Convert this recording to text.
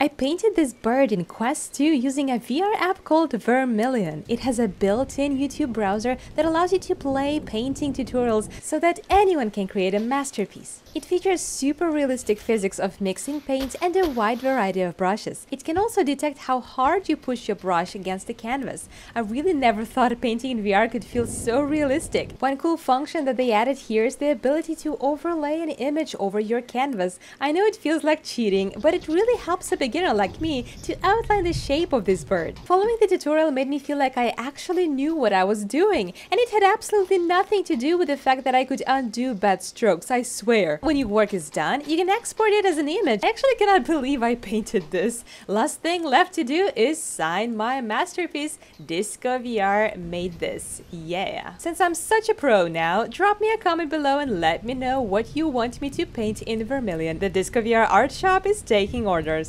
I painted this bird in Quest 2 using a VR app called Vermillion. It has a built-in YouTube browser that allows you to play painting tutorials so that anyone can create a masterpiece. It features super realistic physics of mixing paint and a wide variety of brushes. It can also detect how hard you push your brush against the canvas. I really never thought painting in VR could feel so realistic. One cool function that they added here is the ability to overlay an image over your canvas. I know it feels like cheating, but it really helps a beginner like me to outline the shape of this bird. Following the tutorial made me feel like I actually knew what I was doing, and it had absolutely nothing to do with the fact that I could undo bad strokes, I swear. When your work is done, you can export it as an image. I actually cannot believe I painted this. Last thing left to do is sign my masterpiece. Disco VR made this. Yeah. Since I'm such a pro now, drop me a comment below and let me know what you want me to paint in Vermillion. The Disco VR art shop is taking orders.